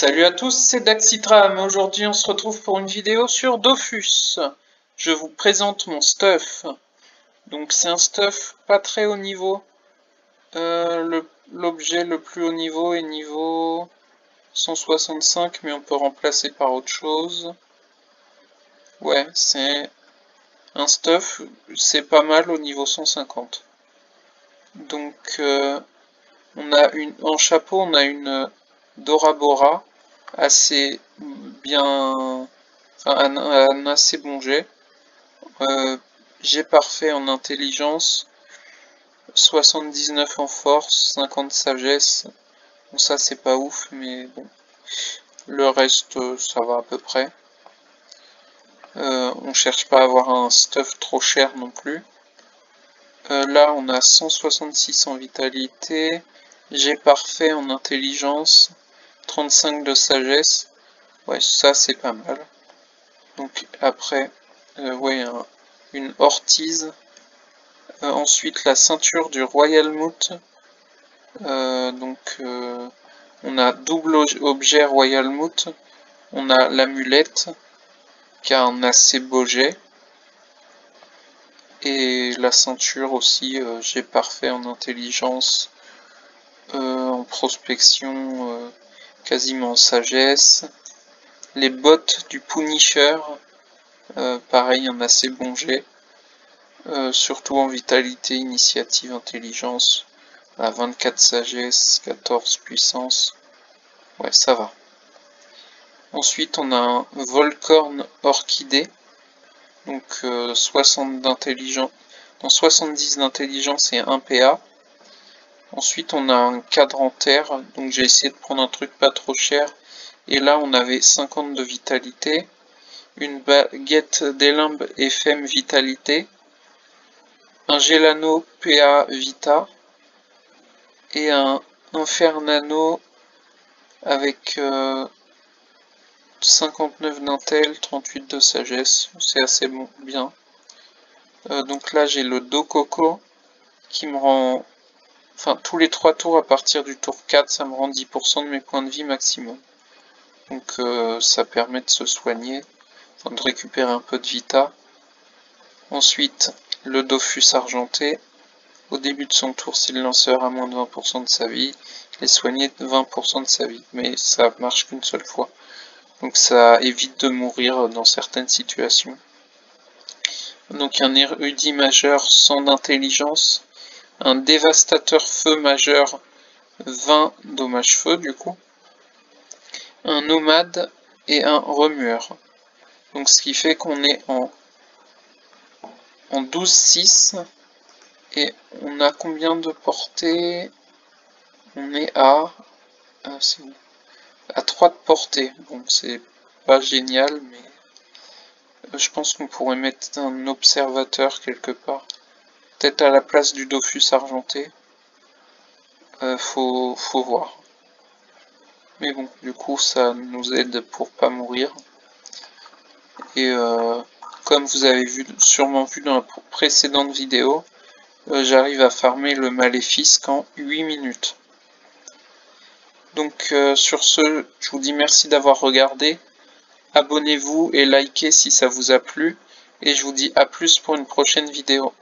Salut à tous, c'est Daxitram. Aujourd'hui, on se retrouve pour une vidéo sur Dofus. Je vous présente mon stuff. Donc, c'est un stuff pas très haut niveau. Euh, l'objet le, plus haut niveau est niveau 165, mais on peut remplacer par autre chose. Ouais, c'est un stuff, c'est pas mal au niveau 150. Donc, euh, on a une, en chapeau, on a une Dora Bora, assez bien, enfin, un, assez bon jet. Euh, jet parfait en intelligence, 79 en force, 50 sagesse. Bon, ça c'est pas ouf, mais bon. Le reste, ça va à peu près. Euh, on cherche pas à avoir un stuff trop cher non plus. Euh, là, on a 166 en vitalité, J'ai parfait en intelligence, 35 de sagesse. Ouais, ça c'est pas mal. Donc après, euh, une ortise. Euh, ensuite, la ceinture du Royal Moot. Euh, donc, on a double objet Royal Moot. On a l'amulette, qui a un assez beau jet. Et la ceinture aussi, j'ai parfait en intelligence, en prospection quasiment sagesse. Les bottes du Punisher, euh, pareil, un assez bon jet. Euh, surtout en vitalité, initiative, intelligence. À 24 sagesse, 14 puissance. Ouais, ça va. Ensuite, on a un Volcorn Orchidée. Donc 60 euh, d'intelligence. Dans 70 d'intelligence et 1 PA. Ensuite, on a un cadre en terre, donc j'ai essayé de prendre un truc pas trop cher. Et là, on avait 50 de vitalité, une baguette d'Elimbe FM vitalité, un Gelano PA Vita et un Infernano avec 59 euh, d'intel, 38 de sagesse, c'est assez bon, bien. Euh, donc là j'ai le Do Coco qui me rend Enfin, tous les 3 tours à partir du tour 4, ça me rend 10% de mes points de vie maximum. Donc euh, ça permet de se soigner, de récupérer un peu de vita. Ensuite, le Dofus argenté. Au début de son tour, si le lanceur a moins de 20% de sa vie, il est soigné de 20% de sa vie. Mais ça marche qu'une seule fois. Donc ça évite de mourir dans certaines situations. Donc un érudit majeur sans d'intelligence un dévastateur feu majeur 20 dommages feu du coup, un nomade et un remueur. Donc ce qui fait qu'on est en, en 12-6 et on a combien de portée On est à, ah, à 3 de portée. Bon c'est pas génial mais je pense qu'on pourrait mettre un observateur quelque part. Peut-être à la place du Dofus argenté. Euh, faut, voir. Mais bon, du coup, ça nous aide pour pas mourir. Et euh, comme vous avez vu, sûrement vu dans la précédente vidéo, euh, j'arrive à farmer le maléfice en 8 minutes. Donc sur ce, je vous dis merci d'avoir regardé. Abonnez-vous et likez si ça vous a plu. Et je vous dis à plus pour une prochaine vidéo.